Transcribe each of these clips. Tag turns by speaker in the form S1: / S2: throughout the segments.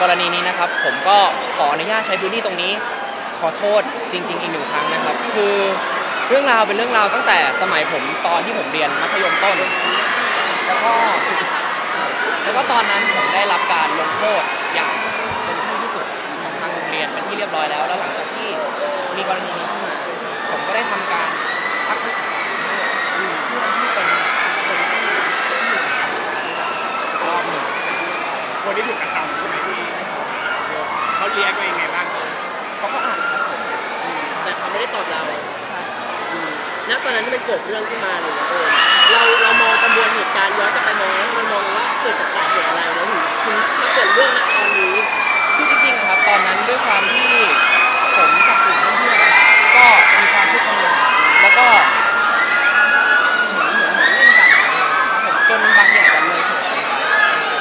S1: กรณีนี้นะครับ ผมก็ขออนุญาตใช้พื้นที่ตรงนี้ ขอโทษจริง ๆ อีกหนึ่งครั้งนะครับ คือเรื่องราวเป็นเรื่องราวตั้งแต่สมัยผมตอนที่ผมเรียนมัธยมต้น แล้วก็แล้วก็ตอนนั้นผมได้รับการลงโทษอย่างเต็มที่ที่สุดของทางโรงเรียนเป็นที่เรียบร้อยแล้ว แล้วหลังจากที่มีกรณีนี้ขึ้นมาผมก็ได้ทำการพักวิชาอยู่เพื่อนที่เป็นคนที่ที่อยู่รอบหนึ่ง
S2: คนที่ถูกกระทำใช่ไหมพี่เขาเรียกว่ายังไงบ้าง
S1: เขาก็อ่านครับผม
S3: แต่เขาไม่ได้ตอบเรา
S1: ใช่
S3: อืมณตอนนั้นที่มัน เกิดเรื่องขึ้นมาเลยนะเออเราเรามองกระบวนเหตุการณ์ย้อนกลับไปมองแล้มันมองว่าเกิดจากสาเหตุอะไรแล้วถึงถึงมาเกิดเรื่องณตอนนี้
S1: คือจริงๆอะครับตอนนั้นด้วยความที่ผมกับกลุ่มเพื่อนๆก็มีความพูดกันแล้วก็เหมือนเหมือนเหมือนเล่นกันครับผมจนบางอย่างกันเลยเถิด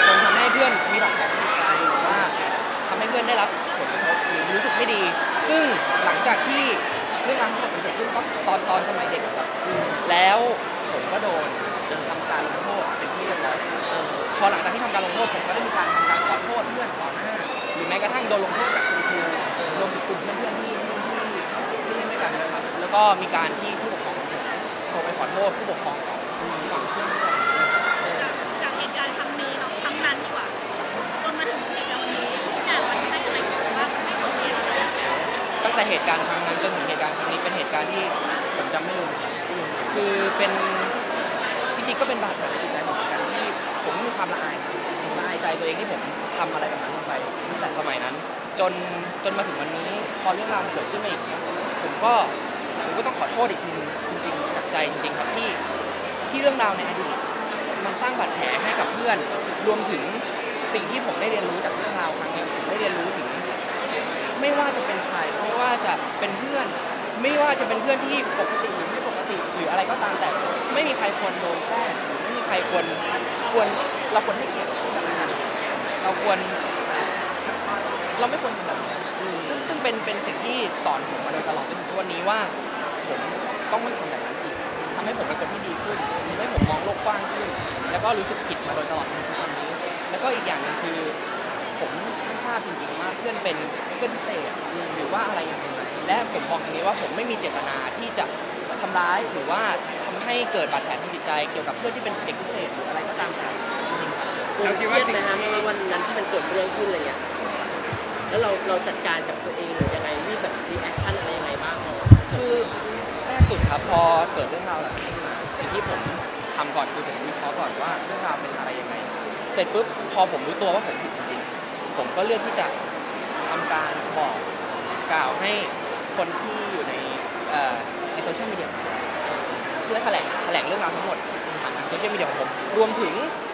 S1: จนทำให้เพื่อนมีบาดแผลในจิตใจหรือว่าทำให้เพื่อนได้รับผลกระทบหรือรู้สึกไม่ดี ซึ่งหลังจากที่ เรื่องราวทั้งหมดมันเกิดขึ้นก็ตอนตอนสมัยเด็กอะครับ แล้วผมก็โดนทำการลงโทษเป็นที่เรียบร้อยเออพอหลังจากที่ทำการลงโทษผมก็ได้มีการทำการขอโทษเพื่อนต่อหน้าหรือแม้กระทั่งโดนลงโทษจากคุณครูรวมถึงกลุ่มเพื่อนๆที่ที่ที่เล่นด้วยกันนะครับ แล้วก็มีการที่ผู้ปกครองของผมโทรไปขอโทษผู้ปกครองของฝั่งเพื่อนด้วย เห
S4: ตุการณ์ครั้งนั้นจนถึงเหตุการณ์
S1: ครั้งนี้เป็นเหตุการณ์ที่ผมจำไม่ลืมคือเป็นจริงๆก็เป็นบาดแผลในจิตใจผมเหมือนกันที่ผมมีความละอายผมละอายใจตัวเองที่ผมทำอะไรแบบนั้นลงไปตั้งแต่สมัยนั้น จนจนมาถึงวันนี้พอเรื่องราวมันเกิดขึ้นมาอีกผมก็ผมก็ต้องขอโทษอีกทีนึงจริงๆจากใจจริงๆครับที่ที่เรื่องราวในอดีตมันสร้างบาดแผลให้กับเพื่อน รวมถึงสิ่งที่ผมได้เรียนรู้จากเรื่องราวครั้งนี้ผมได้เรียนรู้ถึง ไม่ว่าจะเป็นใครไม่ว่าจะเป็นเพื่อน ไม่ว่าจะเป็นเพื่อนที่ปกติหรือไม่ปกติหรืออะไรก็ตามแต่ ไม่มีใครควรโดนแกล้งไม่มีใครควรควรเราควรให้เกียรติเราควร เราไม่ควรทำแบบนี้ซึ่งซึ่งเป็นเป็นสิ่งที่สอนผมมาโดยตลอดจนถึงทุกวันนี้ว่าผมต้องไม่ทำแบบนั้นอีกทำให้ผมเป็นคนที่ดีขึ้นทำให้ผมมองโลกกว้างขึ้น แล้วก็รู้สึกผิดมาโดยตลอดจนถึงทุกวันนี้ แล้วก็อีกอย่างหนึงคือ พื่อนเป็นเพื่อนพิเศษหรือว่าอะไรยังไงและผมบอกตรงนี้ว่าผมไม่มีเจตนาที่จะทำร้ายหรือว่าทำให้เกิดบาดแผลทางจิตใจ เกี่ยวกับเพื่อนที่เป็นเด็กพิเศษหรืออะไรก็ตามแต่จริงๆครับ
S2: เราคิดว่าเค
S3: รียด
S2: สิ่ง
S3: ไหมฮะ
S2: ที่
S3: เมื่อวันนั้นที่มันเกิดเรื่องขึ้นอะไรเงี้ยแล้วเราเราจัดการกับตัวเองหรือยังไงมีแบบ reaction อะไรยังไงบ้าง
S1: คือแรกสุดครับพอเกิดเรื่องราวแบบนี้มาสิ่งที่ผมทำก่อนคือผมวิเคราะห์ก่อนว่าเรื่องราวเป็นอะไรยังไง เสร็จปุ๊บพอผมรู้ตัวว่าผมผิดจริงๆผมก็เลือกที่จะ ทำการบอกกล่าวให้คนที่อยู่ในใน social media เพื่อแถลงแถลงเรื่องราวทั้งหมดผ่านทาง social media ของผม รวมถึง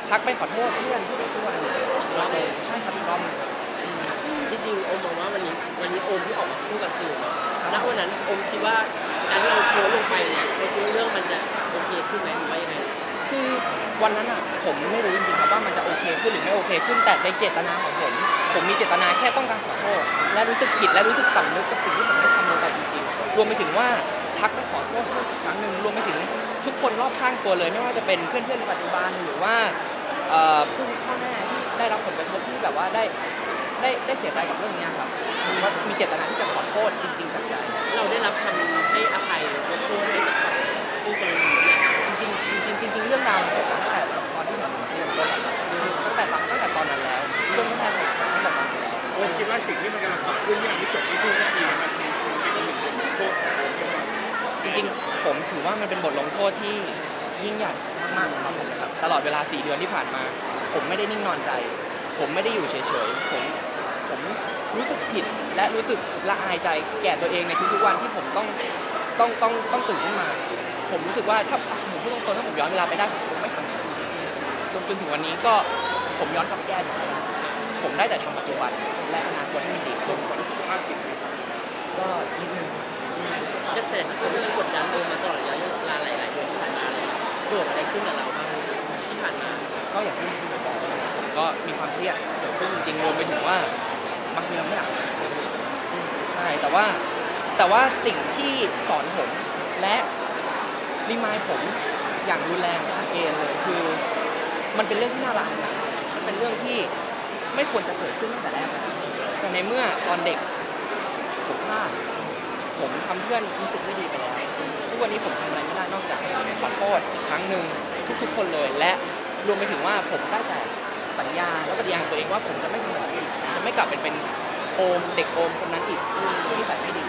S1: ทักไปขอโทษเพื่อนที่ไปด้วยใช่ครับพี่ก้อม
S3: จริงๆโอมมองว่าวันนี้วันนี้โอมที่ออกมาพูดกับสื่อเนาะณวันนั้นโอมคิดว่าการที่เราโพสลงไปเนี่ยเราคิดว่าเรื่องมันจะโอเคขึ้นไหมหรือว่ายังไง
S1: คือวันนั้นอะผมไม่รู้จริงๆครับว่ามันจะโอเคขึ้นหรือไม่โอเคขึ้นแต่ในเจตนาของผม ผมมีเจตนาแค่ต้องการขอโทษและรู้สึกผิดและรู้สึกสำนึกกับสิ่งที่ผมได้ทำลงไปจริงๆรวมไปถึงว่าทักไปขอโทษเพื่อนอีกครั้งหนึ่งรวมไปถึงทุกคนรอบข้างตัวเลย ไม่ว่าจะเป็นเพื่อนๆในปัจจุบันหรือว่าผู้พ่อแม่ที่ได้รับผลกระทบที่แบบว่าได้ได้ได้เสียใจกับเรื่องเนี้ยครับก็มีเจตนาที่จะขอโทษจริง ๆจากใจ
S3: เราได้รับคำให้อภัยยกโทษให้กับผู้กรณี
S1: ผมถือว่ามันเป็นบทลงโทษที่ยิ่งใหญ่มากๆสำหรับผมนะครับตลอดเวลา 4 เดือนที่ผ่านมา ผมไม่ได้นิ่งนอนใจ ผมไม่ได้อยู่เฉยๆผมผมรู้สึกผิดและรู้สึกละอายใจแก่ตัวเองในทุกๆวันที่ผมต้องต้องต้องต้องตื่นขึ้นมา ผมรู้สึกว่าถ้าผมพูดตรงๆถ้าผมย้อนเวลาไปได้ผมไม่ทำแบบนี้จนจนถึงวันนี้ก็ผมย้อนกลับไปแก้อยู่แล้วผมได้แต่ทำปัจจุบัน และอนาคตให้มันดี
S2: ส่
S1: ขึ้
S2: ง
S1: น
S2: ผลต่อสุขภาพจิตไหมครับ
S1: ก็นิดนึง
S3: กระแสที่เขาเรื่องกดดันโอมมาตลอดระยะเวลาหลายๆเดือนที่ผ่านมาเลยเกิดอะไรขึ้นกับเราบ้างที่ผ่านมา
S1: ก็อย่างที่พี่บอกก็มีความเครียดเกิดขึ้นจริงรวมไปถึงว่าบางทีเราไม่อยากใช่แต่ว่าแต่ว่าสิ่งที่สอนผมและรีมายผมอย่างรุนแรงเองเลยคือ มันเป็นเรื่องที่น่ารักนะมันเป็นเรื่องที่ไม่ควรจะเกิดขึ้นตั้งแต่แรกแต่ในเมื่อตอนเด็กผมพลาด ผมทำเพื่อนรู้สึกไม่ดีไปแล้ว ทุกวันนี้ผมทำอะไรไม่ได้นอกจากขอโทษครั้งหนึ่งทุกๆ คนเลย และรวมไปถึงว่าผมได้แต่สัญญาแล้วก็ปฏิญาณตัวเองว่าผมจะไม่ทำแบบนี้จะไม่กลับเป็นเป็นโอมเด็กโอมคนนั้นอีกที่นิสัยไม่ดี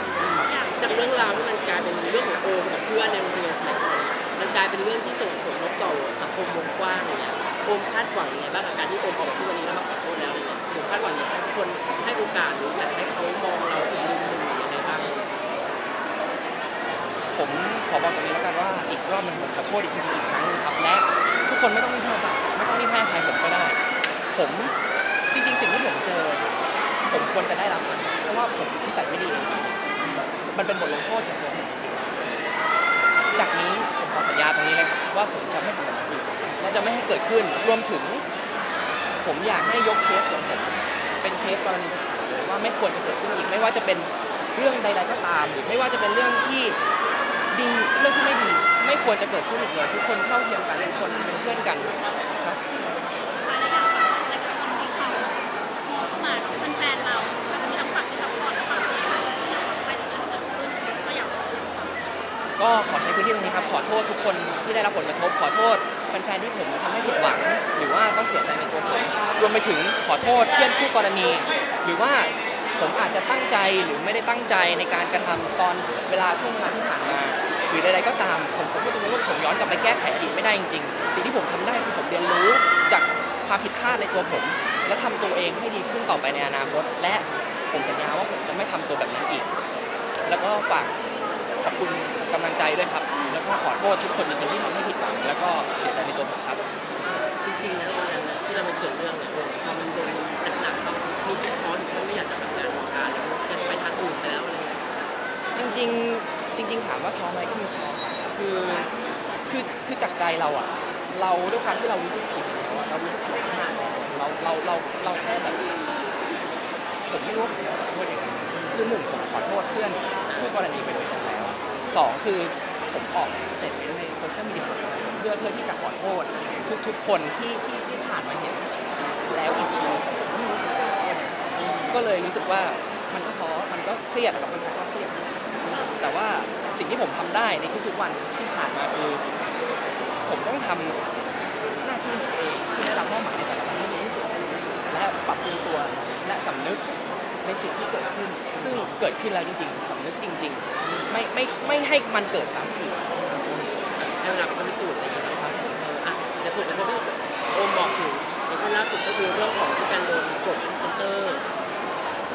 S3: จากเรื่องราวที่มันกลายเป็นเรื่องของโอมกับเพื่อนในโรงเรียนสมัยก่อนมันกลายเป็นเรื่องที่ส่งผลกระทบต่อสังคมวงกว้างอะไรเงี้ยโอมคาดหวังยังไงบ้างกับการที่โอมออกมาพูดวันนี้แล้วมาขอโทษแล้วอะไรเงี้ยโอมคาดหวังอยากให้ทุกคนให้โอกาสหรืออยากให้เขามองเราอีกมุมหนึ่งยังไงบ้าง
S1: ผมขอบอกตรงนี้แล้วกันว่าอีกรอบหนึ่งผมขอโทษอีกทีอีกครั้งหนึงครับและทุกคนไม่ต้องรีบให้อภัยไม่ต้องรีบให้อภัยผมก็ได้ ผมจริง ๆ สิ่งที่ผมเจอ ผมควรจะได้รับมันเพราะว่าผมนิสัยไม่ดี มันเป็นบทลงโทษอย่างเดียวจากนี้ผมขอสัญญาตรงนี้เลยครับว่าผมจะไม่ทำแบบนั้อีกและจะไม่ให้เกิดขึ้นรวมถึง ผมอยากให้ยกเคสของผมเป็นเคสกรณีศึกษาเลยว่าไม่ควรจะเกิดขึ้นอีกไม่ว่าจะเป็นเรื่องใด ๆ ก็ตาม หรือไม่ว่าจะเป็นเรื่องที่ ดีเรื่องที่ไม่ดี ไม่ควรจะเกิดขึ้นอีกเลยทุกคนเท่าเทียมกันทุกคนเป็นเพื่อนกันครับ
S4: หลายอยางค่ะแต่คนที่เขามอนเป็นแฟนเราแล้วมีทั้งฝั่งที่ซัพอร์ตและฝั่งที่ไม่ที่เขาไปจะเกิดขึ้นก็อยากขอโทษ
S1: ก็ขอใช้พื้นที่ตรงนี้ครับขอโทษทุกคนที่ได้รับผลกระทบขอโทษแฟนๆที่ผมทำให้ผิดหวัง หรือว่าต้องเสียใจในตัวผมรวมไปถึงขอโทษเพื่อนคู่กรณี หรือว่า ผมอาจจะตั้งใจหรือไม่ได้ตั้งใจในการกระทำตอนเวลาช่วงเวลาที่ผ่านมาหรือใดๆก็ตามผมผมพูดตรงนี้ว่าผมย้อนกลับไปแก้ไขอดีตไม่ได้จริงๆ สิ่งที่ผมทำได้คือผมเรียนรู้จากความผิดพลาดในตัวผม และทำตัวเองให้ดีขึ้นต่อไปในอนาคต และผมสัญญาว่าผมจะไม่ทำตัวแบบนั้อีก แล้วก็ฝากขอบคุณกำลังใจด้วยครับ แล้วก็ขอโทษทุกคนจริงๆที่ทำให้ผิดหวังแล้วก็เสียใจในตัวผมครับ
S3: จริงๆนะวันนั้นนะที่เรามันเกิดเรื่องเนี่ยโอมพอมันโดนหนักๆเขามีทุกท้อถึงขั้นไม่อยากจะทำงานวงการแล้วจะไปทางอื่นไปแล้วอะไรเงี้ย
S1: จริง ๆ จริง ๆ ถามว่าท้อไหมก็มีท้อคือคือคือจากใจเราอะเราด้วยความที่เรารู้สึกผิดแล้วอะเรารู้สึกผิดมากเราเราเราเราแค่แบบผมไม่รู้ว่าผมขอโทษยังไงคือหนึ่งผมขอโทษเพื่อนคู่กรณีไปโดยตรงแล้วสองคือ ผมออก statement ใน social media เพื่อเพื่อที่จะขอโทษทุกๆคนที่ที่ที่ผ่านมาเห็นแล้วอีกทีแต่ผมไม่รู้จะขอโทษก็เลยรู้สึกว่ามันก็ท้อมันก็เครียดกับคนใช้ก็เครียดแต่ว่าสิ่งที่ผมทำได้ในทุกๆวันที่ผ่านมาคือ ผมต้องทำหน้าที่ของตัวเองที่ได้รับมอบหมายในแต่ละวันให้ดีที่สุดและปรับปรุงตัวและสำนึกในสิ่งที่เกิดขึ้น ซึ่งเกิดขึ้นแล้วจริงๆสำนึกจริง ๆ ไม่ไม่ไม่ให้มันเกิดซ้ำอีก
S3: ให้เวลาเป็นพิสูจน์อะไรอย่างเงี้ยนะครับอะเดี๋ยวผลกระทบที่โอมบอกถึงในช่วงล่าสุดก็คือเรื่องของที่การโดนกดพรีเซนเตอร์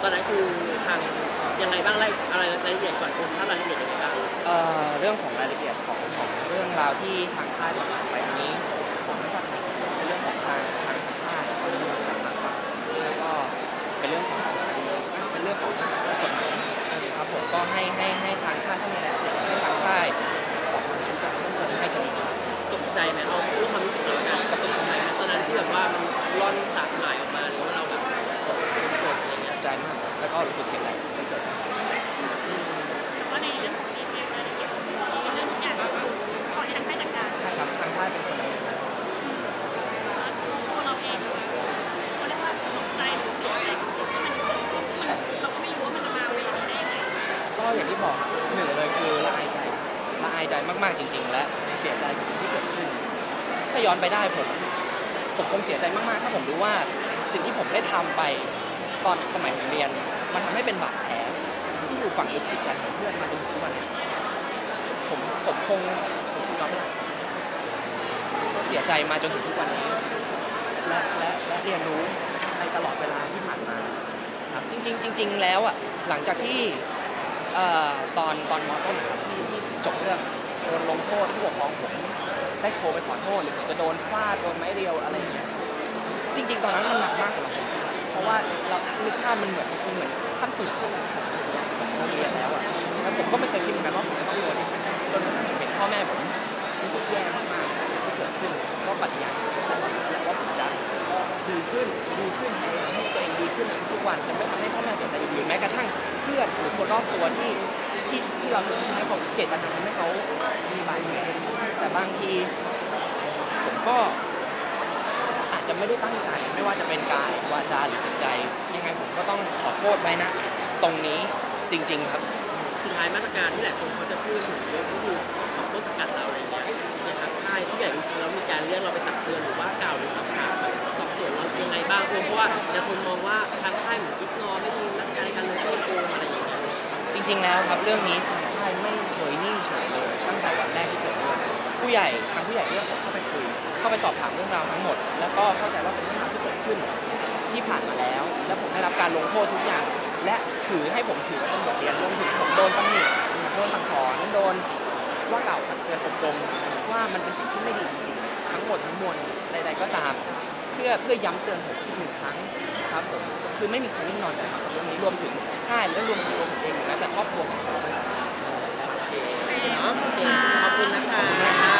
S3: ตอนนั้นคือทางยังไงบ้างรายอะไรรายละเอียดก่อนโอมทราบรายละเอียดยังไงบ้าง
S1: เอ่อเรื่องของรายละเอียดของของเรื่องราวที่ทางค่ายบอกไปอันนี้ กิดขึ้น
S4: ว่าในเรื่องของดีเทลรายละเอียดเรื่องทุกอย่างขอให้ทางค่ายจัดการ
S1: ใช่ครับทางค่ายเป็นคนดำเนินการ
S4: ตัวเราเองเขาเรียกว่าตกใจหรือเสียใจกับสิ่งที่มันเกิดขึ้นมันเราก็ไม่รู้ว่ามันจะมาเวนี้ได้ยังไง
S1: ก็อย่างที่บอกครับหนึ่งเลยคือละอายใจละอายใจมากๆจริง ๆ และเสียใจกับสิ่งที่เกิดขึ้น ถ้าย้อนไปได้ผมผมคงเสียใจมากๆ ถ้าผมรู้ว่าสิ่งที่ผมได้ทำไปตอนสมัยผมเรียน มันทำให้เป็นบาดแผล ที่อยู่ฝังลึกจิตใจของเพื่อนมาจนถึงทุกวันนี้ผมผมคงผมคงยอมไม่ได้ก็เสียใจมาจนถึงทุกวันนี้ และและและเรียนรู้ในตลอดเวลาที่ผ่านมาครับจริง ๆ จริง ๆ แล้วอะหลังจากที่เอ่อตอนตอนมอต้นนะครับที่ที่จบเรื่องโดนลงโทษผู้ปกครองผมได้โทรไปขอโทษหรือผมจะโดนฟาดโดนไม้เรียวอะไรอย่างเงี้ยจริง ๆ ตอนนั้นมันหนักมากสำหรับผมเพราะว่าเรานึกภาพมันเหมือนมันเหมือนขั้นสุดของของ โรงเรียนแล้วอะแล้วผมก็ไม่เคยคิดเหมือนกันว่าผมจะต้องโดนจนกระทั่งเห็นพ่อแม่ผมรู้สึกแย่มากๆกับสิ่งที่เกิดขึ้นก็ปฏิญาณแต่ตอนนั้นแหละว่าผมจะดีขึ้นดีขึ้นพยายามให้ตัวเองดีขึ้นทุกวันจะไม่ทำให้พ่อแม่เสียใจอีกหรือแม้กระทั่งเพื่อนหรือคนรอบตัวที่ที่ที่เราให้เขาเจตนาทำให้เขามีบาดแผลแต่บางทีผมก็อาจจะไม่ได้ตั้งใจ ไม่ว่าจะเป็นกายวาจาหรือจิตใจยังไงผมก็ต้องขอโทษไว้นะ ตรงนี้ จริง ๆ ครับ
S3: สุดท้ายมาตรการที่หลายคนเขาจะพูดถึงเรื่องก็คือของต้นสังกัดเราอะไรเงี้ยนะครับค่ายผู้ใหญ่จริงๆแล้วมีการเรียกเราไปตักเตือนหรือว่ากล่าวหรือสอบถามสอบสวนเรายังไงบ้างโอมเพราะว่าจะคนมองว่าทางค่ายเหมือนอิกนอไม่มีนักการการเมืองที่โกงอะไรอย่างเงี้ย
S1: จริง ๆ แล้วครับเรื่องนี้ทางค่ายไม่เคยนิ่งเฉยเลยตั้งแต่วันแรกที่เกิดเรื่องผู้ใหญ่ทางผู้ใหญ่เรียกผมเข้าไปคุย เข้าไปสอบถามเรื่องราวทั้งหมด แล้วก็เข้าใจว่าเป็นเรื่องราวที่เกิดขึ้นที่ผ่านมาแล้ว และผมได้รับการลงโทษทุกอย่าง และถือให้ผมถือว่าเป็นบทเรียนรวมถึงผมโดนตำหนิโดนสั่งสอนโดนว่าเก่าขัดเกลือนอบรมว่ามันเป็นสิ่งที่ไม่ดีจริงๆทั้งหมดทั้งมวลใดๆก็ตาม เพื่อเพื่อย้ำเตือนผมอีกหนึ่งครั้งครับผมคือไม่มีใครนิ่งนอนใจรับเรื่องนี้รวมถึงค่ายและรวมถึงตัวผมเองนะแต่ครอบครัวของเร
S3: โอเคเนาะขอบคุณนะคะ